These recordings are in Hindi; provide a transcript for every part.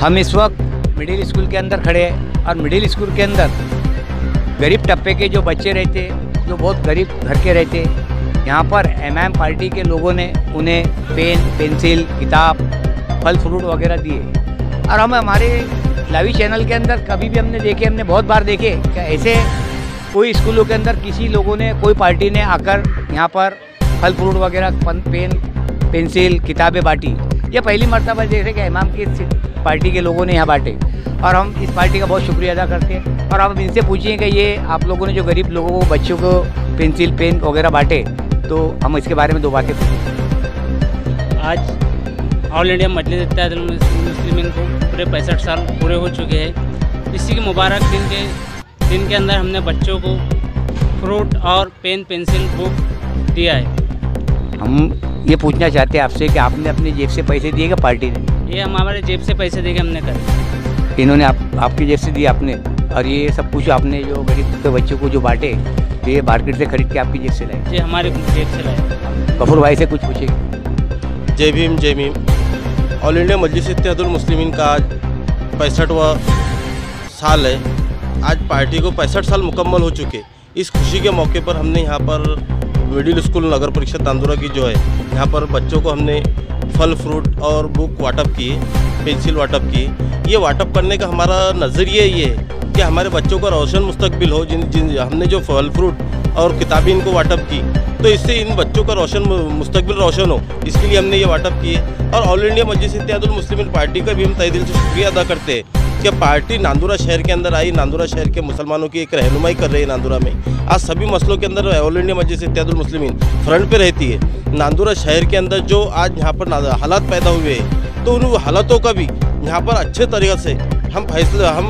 हम इस वक्त मिडिल स्कूल के अंदर खड़े हैं और मिडिल स्कूल के अंदर गरीब टप्पे के जो बच्चे रहते, जो बहुत गरीब घर के रहते, यहाँ पर एम पार्टी के लोगों ने उन्हें पेन पेंसिल किताब, फल फ्रूट वगैरह दिए। और हम हमारे लावी चैनल के अंदर कभी भी हमने देखे, हमने बहुत बार देखे कि ऐसे कोई स्कूलों के अंदर किसी लोगों ने, कोई पार्टी ने आकर यहाँ पर फल फ्रूट वगैरह, पेन पेंसिल किताबें बांटी। ये पहली मरतबा देख कि इमाम की पार्टी के लोगों ने यहाँ बांटे। और हम इस पार्टी का बहुत शुक्रिया अदा करते हैं। और हम इनसे पूछिए कि ये आप लोगों ने जो गरीब लोगों को बच्चों को पेंसिल पेन वगैरह बांटे तो हम इसके बारे में दो बातें आज ऑल इंडिया मजलिस मुस्लिम को पूरे पैंसठ साल पूरे हो चुके हैं। इसी के मुबारक दिन के दिन के अंदर हमने बच्चों को फ्रूट और पेन पेंसिल बुक दिया है। हम ये पूछना चाहते हैं आपसे कि आपने अपनी जेब से पैसे दिए क्या पार्टी ने? ये हम हमारे जेब से पैसे देके हमने करे। इन्होंने आप आपकी जेब से दिए आपने। और ये सब कुछ आपने जो गरीब के बच्चों को जो बांटे तो ये मार्केट से खरीद के आपकी जेब से लाए। ये हमारे जेब से लाए। गफूर भाई से कुछ पूछेंगे जय भीम जय भीम। ऑल इंडिया मजलिस इत्तेहादुल मुस्लिमीन का आज पैंसठवा साल है। आज पार्टी को पैंसठ साल मुकम्मल हो चुके। इस खुशी के मौके पर हमने यहाँ पर मिडिल स्कूल नगर परिषद तांदुरा की जो है, यहाँ पर बच्चों को हमने फल फ्रूट और बुक वाटअप किए पेंसिल वाटअप किए। ये वाटअप करने का हमारा नज़रिया ये है कि हमारे बच्चों का रोशन मुस्तकबिल हो, जिन जिन, हमने जो फल फ्रूट और किताबें इनको वाटअप की तो इससे इन बच्चों का रोशन मुस्तकबिल रोशन हो। इसके लिए हमने ये वाटअप किए। और all India Ittehadul Muslim party का भी हम तय दिल से शुक्रिया अदा करते हैं। कि पार्टी नांदुरा शहर के अंदर आई, नांदुरा शहर के मुसलमानों की एक रहनुमाई कर रही है नांदुरा में। आज सभी मसलों के अंदर ऑल इंडिया मस्जिद इत्यादुल मुस्लिमीन फ्रंट पे रहती है। नांदुरा शहर के अंदर जो आज यहाँ पर हालात पैदा हुए हैं तो उन हालातों का भी यहाँ पर अच्छे तरीके से हम फैसले, हम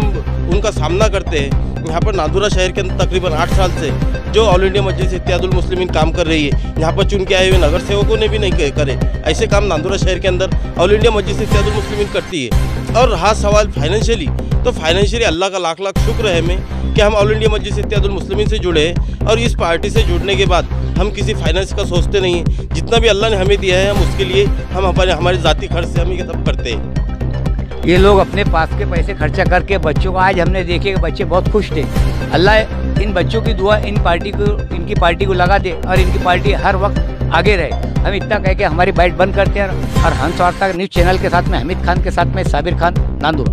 उनका सामना करते हैं। यहाँ पर नादुरा शहर के अंदर तकरीबन आठ साल से जो ऑल इंडिया मस्जिद इत्यादुल मुस्लिमीन काम कर रही है, यहाँ पर चुन के आए हुए नगर सेवकों ने भी नहीं करे। ऐसे काम नांदुरा शहर के अंदर ऑल इंडिया मस्जिद इत्यादुल मुस्लिमीन करती है। और रहा सवाल फाइनेंशियली तो फाइनेंशियली अल्लाह का लाख लाख शुक्र है हमें कि हम ऑल इंडिया मस्जिद इत्यादुल मुस्लिमीन से जुड़े हैं और इस पार्टी से जुड़ने के बाद हम किसी फाइनेंस का सोचते नहीं हैं। जितना भी अल्लाह ने हमें दिया है, हम उसके लिए हम हमारे हमारे ज़ाती खर्च से हम ये सब करते हैं। ये लोग अपने पास के पैसे खर्चा करके बच्चों को, आज हमने देखे कि बच्चे बहुत खुश थे। अल्लाह इन बच्चों की दुआ इन पार्टी को, इनकी पार्टी को लगा दे और इनकी पार्टी हर वक्त आगे रहे। हम इतना कह के हमारी बाइट बंद करते हैं और हंस वार्ता न्यूज़ चैनल के साथ में, हमिद खान के साथ में, साबिर खान नांदुरा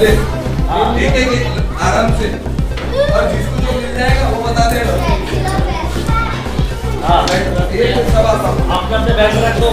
ले। ठीक है आराम से। और जिसको जो मिल जाएगा वो बता देना हाँ। एक सब आता आप करते बैठ रखो